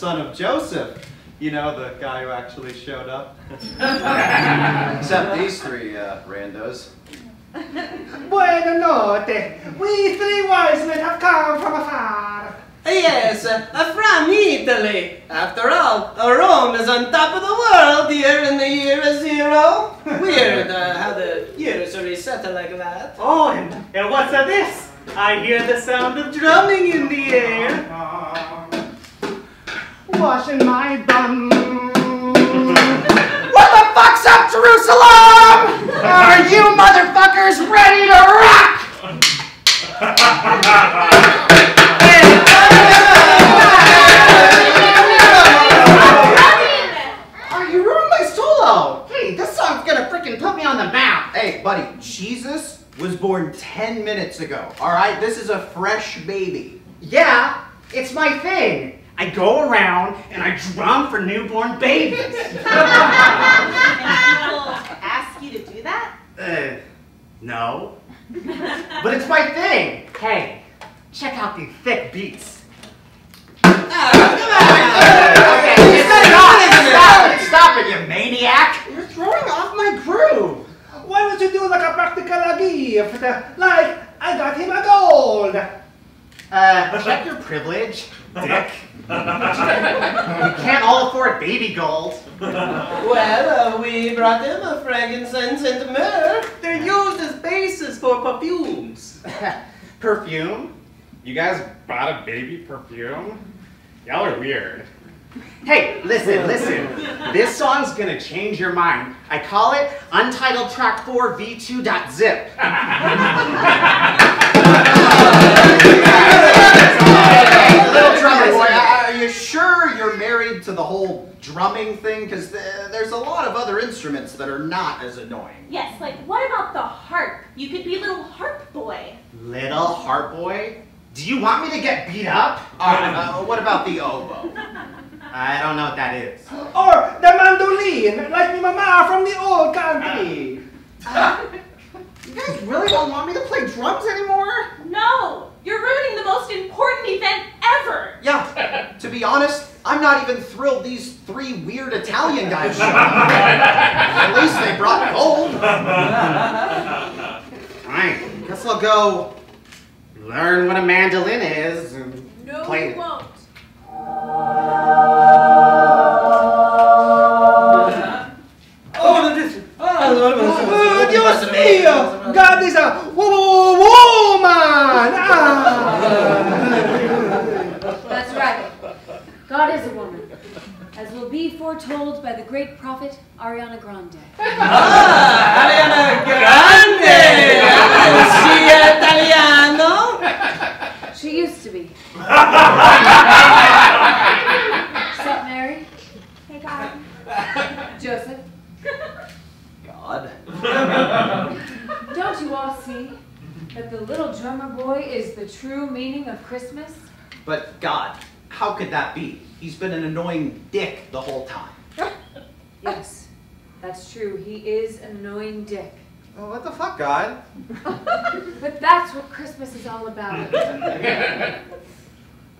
son of Joseph. You know, the guy who actually showed up. Except these three uh, randos. Buona notte. We three wise men have come from afar. Yes, uh, from Italy. After all, Rome is on top of the world here in the year zero. Weird uh, how the years are reset like that. Oh, and, and what's of this? I hear the sound of drumming in the air. Washing my bum. What the fuck's up, Jerusalem? Are you motherfuckers ready to rock? You ruined my solo! Hey, this song's gonna freaking put me on the map! Hey, buddy, Jesus was born 10 minutes ago, alright? This is a fresh baby. Yeah, it's my thing. I go around and I drum for newborn babies. And people ask you to do that? uh, no. But it's my thing. Hey, check out these thick beats. Okay, stop it, stop it, stop it, you maniac. You're throwing off my groove! Why don't you do like a practical gift? Like, I got him a gold. Uh, check your privilege, dick. you can't all afford baby gold. Well, uh, we brought them a frankincense and myrrh. They're used as bases for perfumes. perfume? You guys bought a baby perfume? Y'all are weird. Hey, listen, listen. This song's gonna change your mind. I call it Untitled Track 4 V2.zip. Hey, little drummer boy, are you sure you're married to the whole drumming thing? Because there's a lot of other instruments that are not as annoying. Yes, like what about the harp? You could be little harp boy. Little harp boy? Do you want me to get beat up? Alright, uh, what about the oboe? I don't know what that is. Or the mandolin, like my mama from the old country. You guys really don't want me to play drums anymore? No, you're ruining the most important event ever. Yeah, to be honest, I'm not even thrilled these three weird Italian guys showed up. At least they brought gold. Fine. Guess I'll go learn what a mandolin is and No, play you it. won't. Oh, Dios mío! God is a wo- wo- wo- woman! Ah. That's right. God is a woman, as will be foretold by the great prophet Ariana Grande. Ah, Ariana Grande! Is she Italiano? She used to be. Sup, Mary? Hey, God. Joseph? God. Don't you all see that the little drummer boy is the true meaning of Christmas? But God, how could that be? He's been an annoying dick the whole time. Yes, that's true. He is an annoying dick. Oh, what the fuck, God? But that's what Christmas is all about.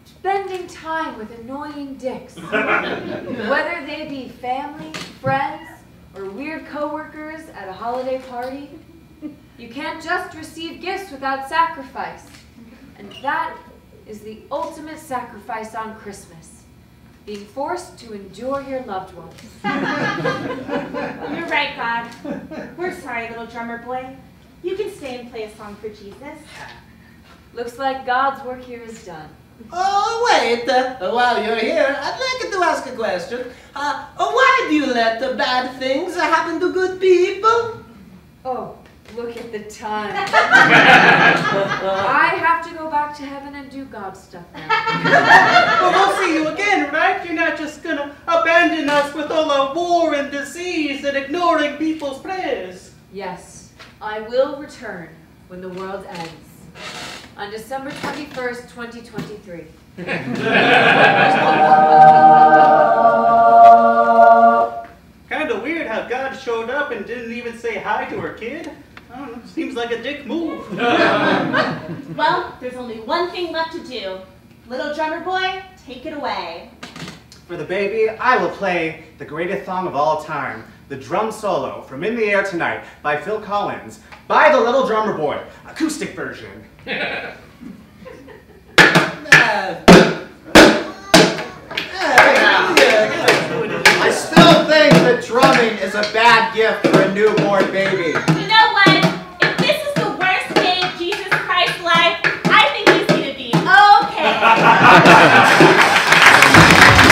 Spending time with annoying dicks. Whether they be family, friends, or weird coworkers at a holiday party, you can't just receive gifts without sacrifice. And that is the ultimate sacrifice on Christmas. Being forced to endure your loved ones. You're right, God. We're sorry, little drummer boy. You can stay and play a song for Jesus. Looks like God's work here is done. Oh, wait. Uh, while you're here, I'd like to ask a question. Uh, why do you let the bad things happen to good people? Oh, look at the time. I have to go back to heaven and do God stuff now. But we'll see you again, right? You're not just gonna abandon us with all our war and disease and ignoring people's prayers. Yes, I will return when the world ends. On December 21st, 2023. Kinda weird how God showed up and didn't even say hi to her kid. I don't know, seems like a dick move. Well, there's only one thing left to do. Little drummer boy, take it away. For the baby, I will play the greatest song of all time, the drum solo from In the Air Tonight by Phil Collins, by the Little Drummer Boy, acoustic version. I still think that drumming is a bad gift for a newborn baby.